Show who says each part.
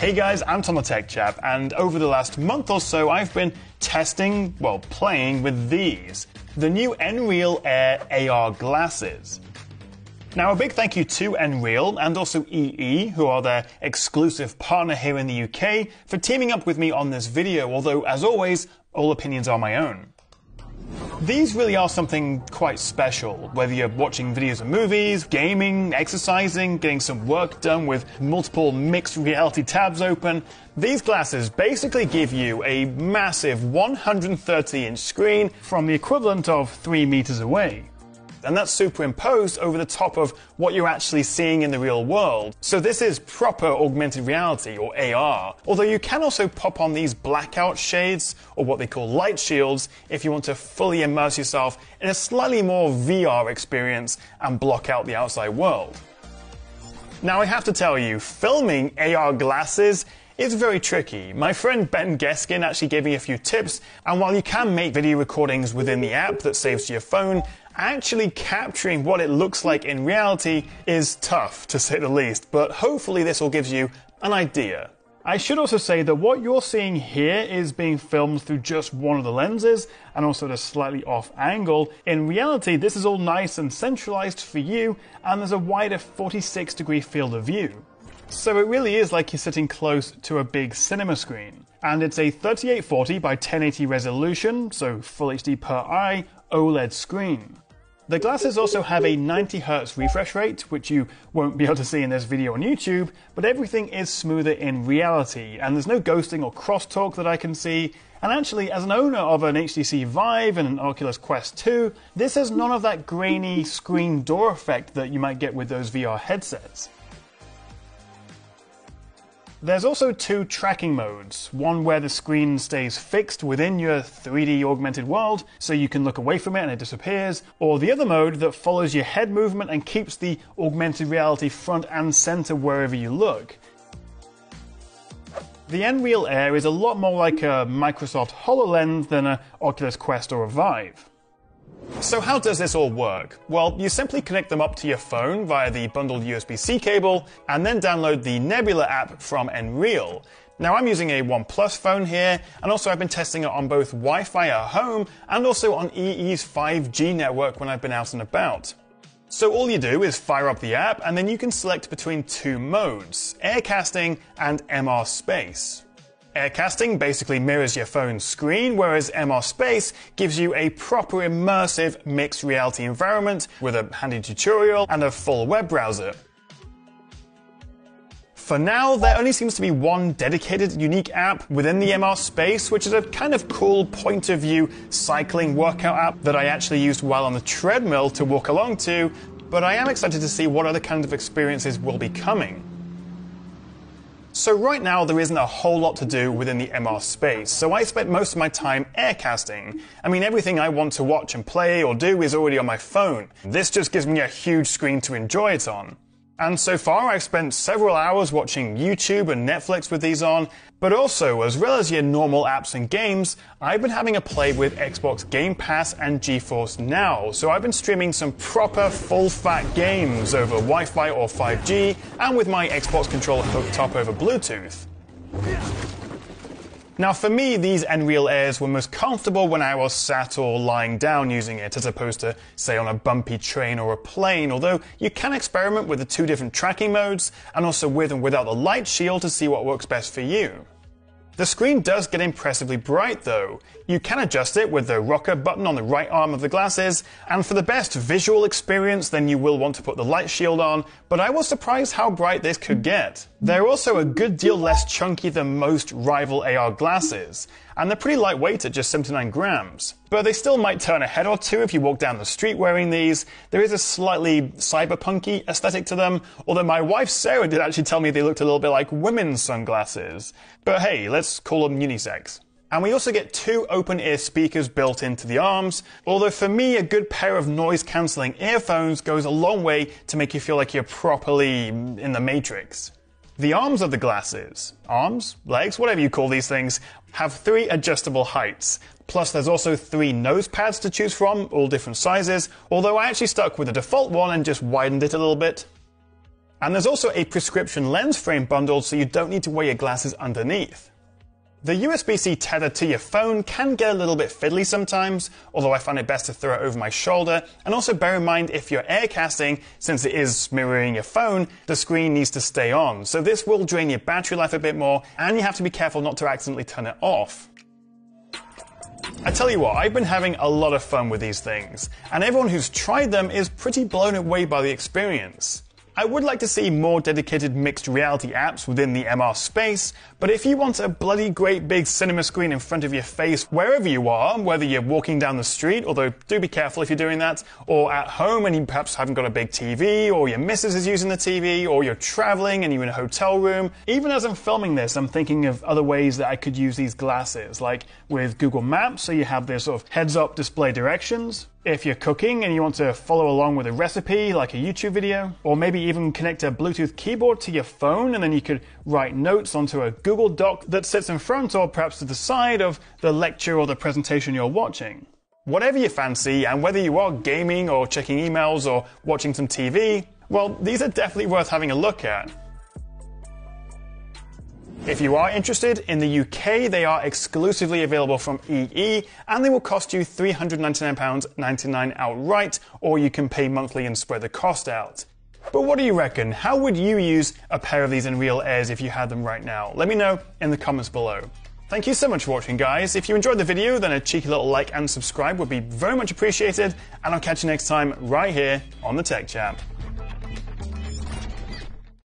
Speaker 1: Hey guys, I'm Tom the Tech Chap, and over the last month or so, I've been testing, well, playing with these the new Nreal Air AR glasses. Now, a big thank you to Nreal and also EE, who are their exclusive partner here in the UK, for teaming up with me on this video, although, as always, all opinions are my own. These really are something quite special, whether you're watching videos of movies, gaming, exercising, getting some work done with multiple mixed reality tabs open. These glasses basically give you a massive 130 inch screen from the equivalent of 3 meters away and that's superimposed over the top of what you're actually seeing in the real world. So this is proper augmented reality, or AR. Although you can also pop on these blackout shades, or what they call light shields, if you want to fully immerse yourself in a slightly more VR experience and block out the outside world. Now I have to tell you, filming AR glasses is very tricky. My friend Ben Geskin actually gave me a few tips, and while you can make video recordings within the app that saves to your phone, actually capturing what it looks like in reality is tough, to say the least, but hopefully this all gives you an idea. I should also say that what you're seeing here is being filmed through just one of the lenses and also at a slightly off angle. In reality, this is all nice and centralized for you, and there's a wider 46 degree field of view. So it really is like you're sitting close to a big cinema screen. And it's a 3840 by 1080 resolution, so full HD per eye, OLED screen. The glasses also have a 90Hz refresh rate, which you won't be able to see in this video on YouTube, but everything is smoother in reality, and there's no ghosting or crosstalk that I can see. And actually, as an owner of an HTC Vive and an Oculus Quest 2, this has none of that grainy screen door effect that you might get with those VR headsets. There's also two tracking modes, one where the screen stays fixed within your 3D augmented world so you can look away from it and it disappears, or the other mode that follows your head movement and keeps the augmented reality front and center wherever you look. The Nreal Air is a lot more like a Microsoft HoloLens than a Oculus Quest or a Vive. So how does this all work? Well, you simply connect them up to your phone via the bundled USB-C cable and then download the Nebula app from Nreal. Now I'm using a OnePlus phone here, and also I've been testing it on both Wi-Fi at home and also on EE's 5G network when I've been out and about. So all you do is fire up the app and then you can select between two modes, aircasting and MR space. Aircasting basically mirrors your phone's screen, whereas MR Space gives you a proper immersive mixed reality environment with a handy tutorial and a full web browser. For now, there only seems to be one dedicated unique app within the MR space, which is a kind of cool point of view cycling workout app that I actually used while on the treadmill to walk along to, but I am excited to see what other kinds of experiences will be coming. So right now there isn't a whole lot to do within the MR space, so I spent most of my time aircasting. I mean, everything I want to watch and play or do is already on my phone. This just gives me a huge screen to enjoy it on. And so far, I've spent several hours watching YouTube and Netflix with these on, but also, as well as your normal apps and games, I've been having a play with Xbox Game Pass and GeForce Now. So I've been streaming some proper full fat games over Wi Fi or 5G, and with my Xbox controller hooked up over Bluetooth. Now, for me, these Nreal Airs were most comfortable when I was sat or lying down using it, as opposed to, say, on a bumpy train or a plane, although you can experiment with the two different tracking modes, and also with and without the light shield to see what works best for you. The screen does get impressively bright though. You can adjust it with the rocker button on the right arm of the glasses, and for the best visual experience then you will want to put the light shield on, but I was surprised how bright this could get. They're also a good deal less chunky than most rival AR glasses, and they're pretty lightweight at just 79 grams. But they still might turn a head or two if you walk down the street wearing these. There is a slightly cyberpunky aesthetic to them, although my wife Sarah did actually tell me they looked a little bit like women's sunglasses. But hey, let's call them unisex. And we also get two open ear speakers built into the arms, although for me, a good pair of noise cancelling earphones goes a long way to make you feel like you're properly in the Matrix. The arms of the glasses, arms, legs, whatever you call these things, have three adjustable heights. Plus, there's also three nose pads to choose from, all different sizes, although I actually stuck with the default one and just widened it a little bit. And there's also a prescription lens frame bundled so you don't need to wear your glasses underneath. The USB-C tether to your phone can get a little bit fiddly sometimes, although I find it best to throw it over my shoulder. And also bear in mind if you're aircasting, since it is mirroring your phone, the screen needs to stay on. So this will drain your battery life a bit more, and you have to be careful not to accidentally turn it off. I tell you what, I've been having a lot of fun with these things, and everyone who's tried them is pretty blown away by the experience. I would like to see more dedicated mixed reality apps within the MR space, but if you want a bloody great big cinema screen in front of your face wherever you are, whether you're walking down the street, although do be careful if you're doing that, or at home and you perhaps haven't got a big TV, or your missus is using the TV, or you're traveling and you're in a hotel room, even as I'm filming this, I'm thinking of other ways that I could use these glasses, like with Google Maps, so you have this sort of heads up display directions, if you're cooking and you want to follow along with a recipe, like a YouTube video, or maybe even connect a Bluetooth keyboard to your phone and then you could write notes onto a Google Doc that sits in front or perhaps to the side of the lecture or the presentation you're watching. Whatever you fancy, and whether you are gaming or checking emails or watching some TV, well, these are definitely worth having a look at. If you are interested, in the UK they are exclusively available from EE and they will cost you £399.99 outright, or you can pay monthly and spread the cost out. But what do you reckon? How would you use a pair of these Nreal Airs if you had them right now? Let me know in the comments below. Thank you so much for watching, guys. If you enjoyed the video, then a cheeky little like and subscribe would be very much appreciated, and I'll catch you next time right here on the Tech Chap.